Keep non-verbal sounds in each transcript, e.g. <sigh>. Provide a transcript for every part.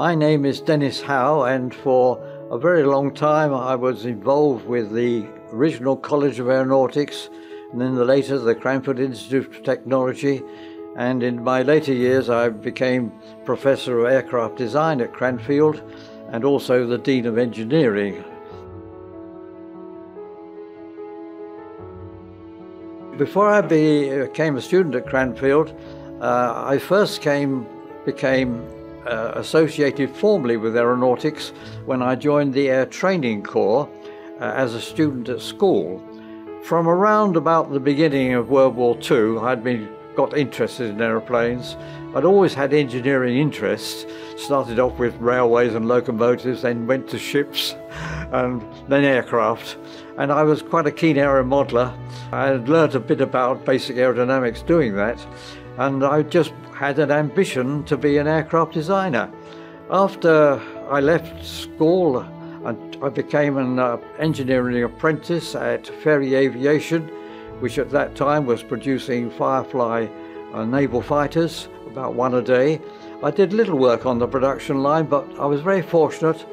My name is Denis Howe, and for a very long time I was involved with the original College of Aeronautics, and then the later the Cranfield Institute of Technology, and in my later years I became Professor of Aircraft Design at Cranfield and also the Dean of Engineering. Before I became a student at Cranfield, uh, I first came became uh, associated formally with aeronautics when I joined the Air Training Corps uh, as a student at school. From around about the beginning of World War II, I'd been got interested in aeroplanes. I'd always had engineering interests. Started off with railways and locomotives, then went to ships, <laughs> and then aircraft. And I was quite a keen aero modeler. I had learned a bit about basic aerodynamics doing that, and I just had an ambition to be an aircraft designer. After I left school, I became an uh, engineering apprentice at Fairey Aviation, which at that time was producing Firefly uh, naval fighters, about one a day. I did little work on the production line, but I was very fortunate.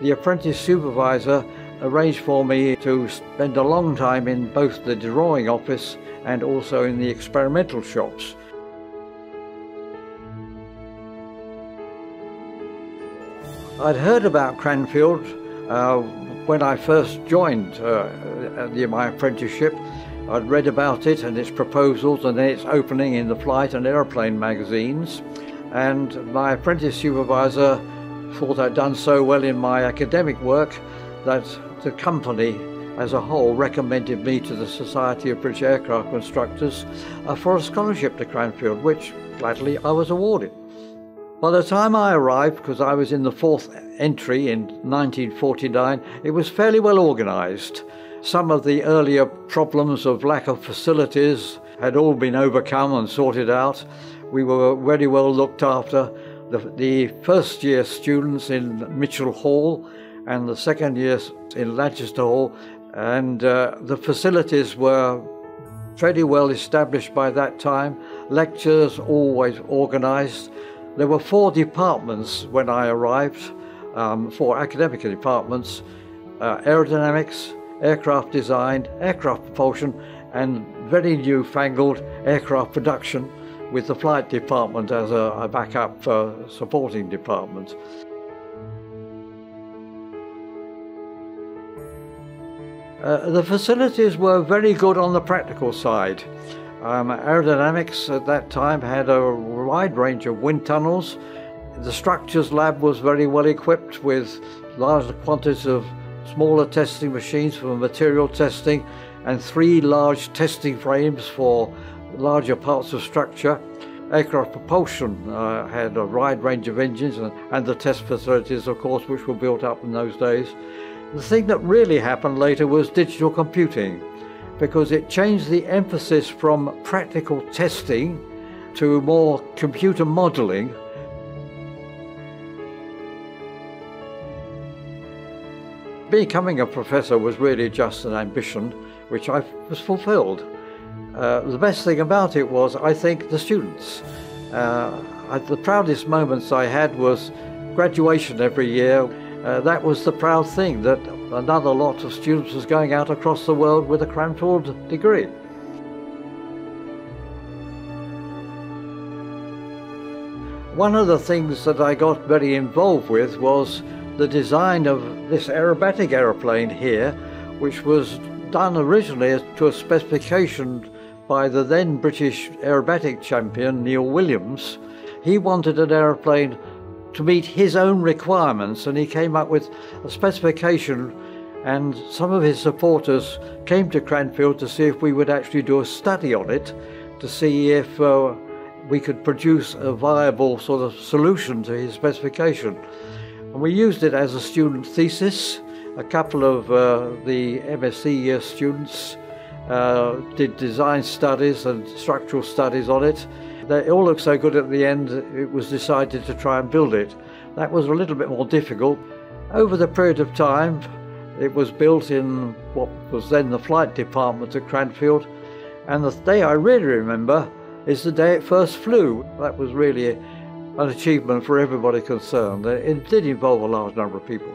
The apprentice supervisor arranged for me to spend a long time in both the drawing office and also in the experimental shops. I'd heard about Cranfield uh, when I first joined uh, my apprenticeship. I'd read about it and its proposals and then its opening in the flight and aeroplane magazines. And my apprentice supervisor thought I'd done so well in my academic work that the company as a whole recommended me to the Society of British Aircraft Constructors uh, for a scholarship to Cranfield, which gladly I was awarded. By the time I arrived, because I was in the fourth entry in 1949, it was fairly well organised. Some of the earlier problems of lack of facilities had all been overcome and sorted out. We were very well looked after. The, the first year students in Mitchell Hall and the second year in Lanchester Hall, and uh, the facilities were fairly well established by that time. Lectures always organised. There were four departments when I arrived, um, four academic departments, uh, aerodynamics, aircraft design, aircraft propulsion, and very newfangled aircraft production with the flight department as a, a backup uh, supporting department. Uh, the facilities were very good on the practical side. Um, aerodynamics at that time had a wide range of wind tunnels. The structures lab was very well equipped with large quantities of smaller testing machines for material testing and three large testing frames for larger parts of structure. Aircraft propulsion uh, had a wide range of engines and, and the test facilities, of course, which were built up in those days. The thing that really happened later was digital computing because it changed the emphasis from practical testing to more computer modeling. Becoming a professor was really just an ambition which I was fulfilled. Uh, the best thing about it was, I think, the students. Uh, the proudest moments I had was graduation every year. Uh, that was the proud thing that another lot of students was going out across the world with a Cranfield degree. One of the things that I got very involved with was the design of this aerobatic aeroplane here, which was done originally to a specification by the then British aerobatic champion Neil Williams. He wanted an aeroplane to meet his own requirements, and he came up with a specification. And some of his supporters came to Cranfield to see if we would actually do a study on it to see if uh, we could produce a viable sort of solution to his specification. And we used it as a student thesis. A couple of uh, the MSc year students uh, did design studies and structural studies on it. They all looked so good at the end, it was decided to try and build it. That was a little bit more difficult. Over the period of time, it was built in what was then the flight department at Cranfield, and the day I really remember is the day it first flew. That was really an achievement for everybody concerned. It did involve a large number of people.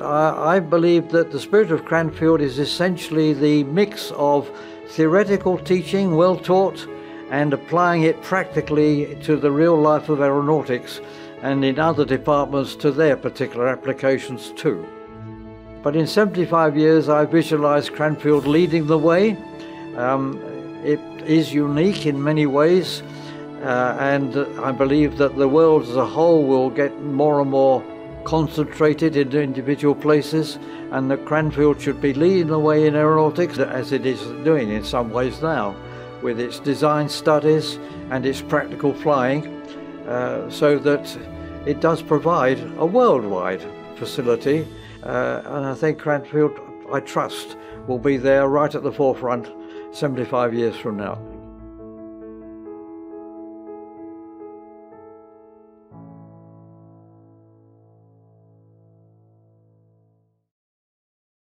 I believe that the spirit of Cranfield is essentially the mix of theoretical teaching, well taught, and applying it practically to the real life of aeronautics and in other departments to their particular applications too. But in 75 years, I visualize Cranfield leading the way. Um, it is unique in many ways, uh, and I believe that the world as a whole will get more and more concentrated in individual places, and that Cranfield should be leading the way in aeronautics, as it is doing in some ways now, with its design studies and its practical flying, uh, so that it does provide a worldwide facility. Uh, and I think Cranfield, I trust, will be there right at the forefront 75 years from now.